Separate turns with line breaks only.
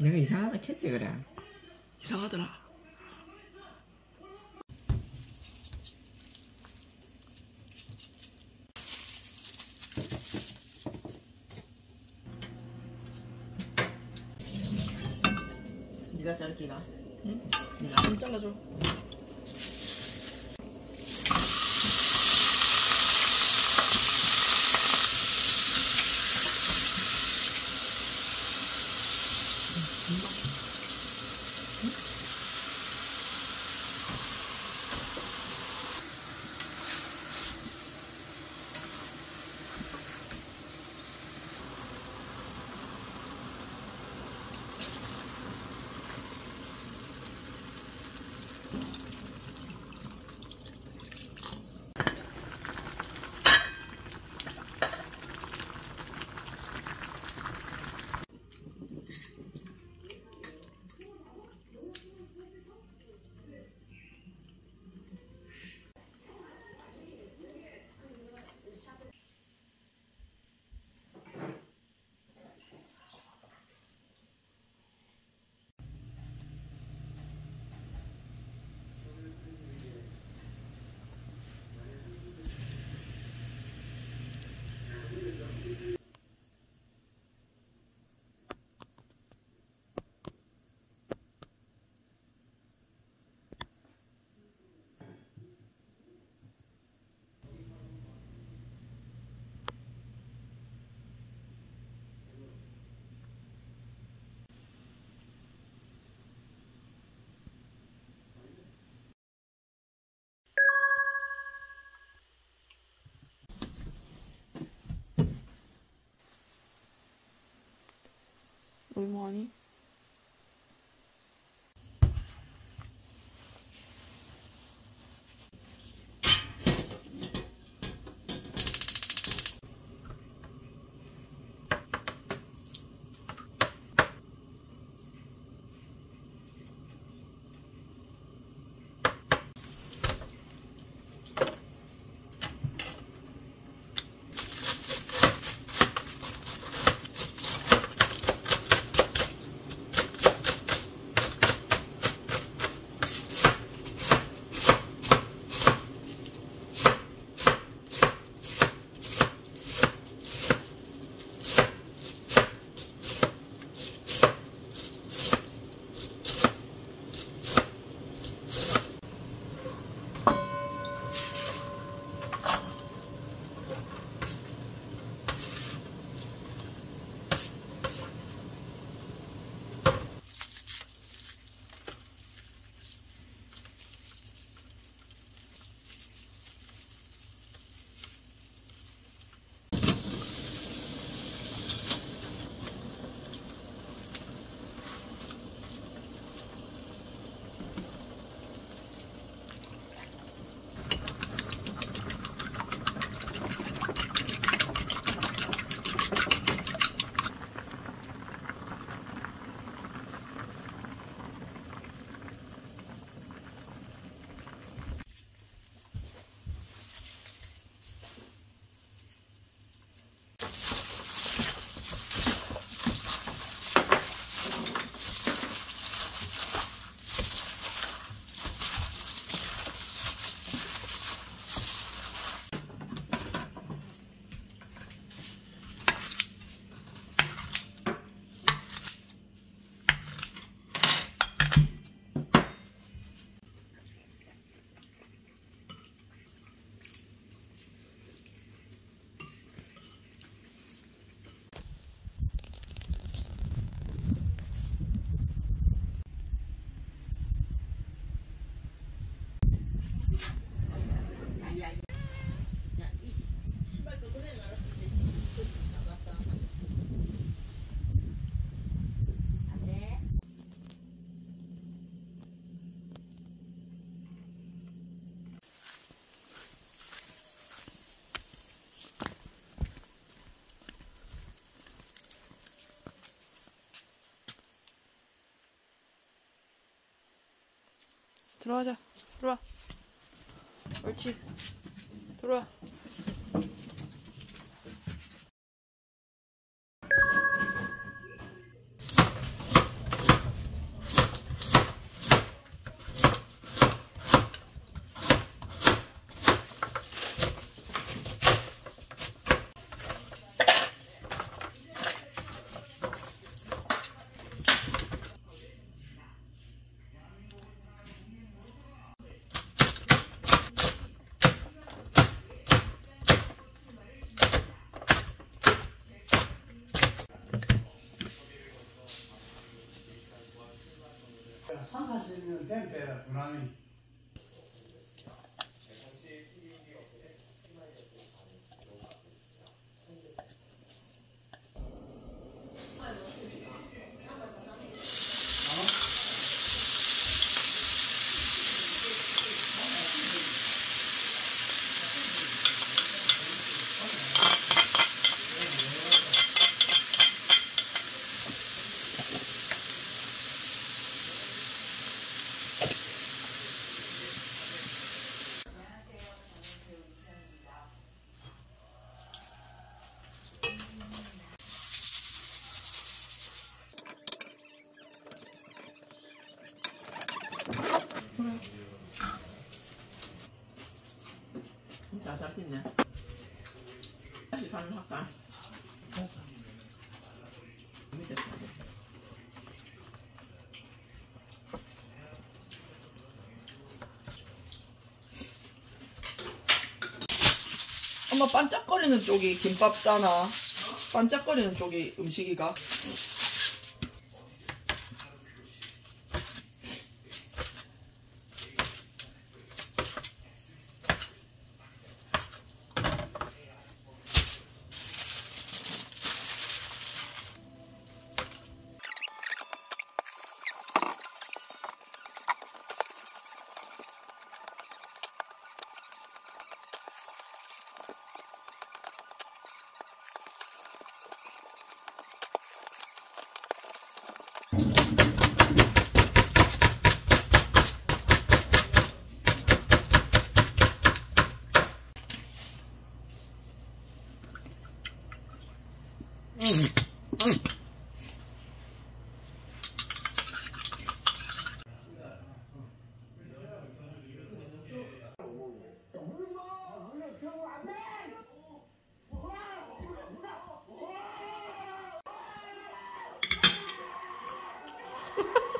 내가 이상하다 켰지 그래
이상하더라.
네가 자르기가
응?
네가
좀 잘라줘. every morning. 들어가자. 들어와. 옳지. 들어와.
nel tempo era Tunami. 라 두나미
진짜 잘 pis네. 다시 간을 할까?
엄마 반짝거리는 쪽이 김밥 싸나? 반짝거리는 쪽이 음식이가? Ha ha ha!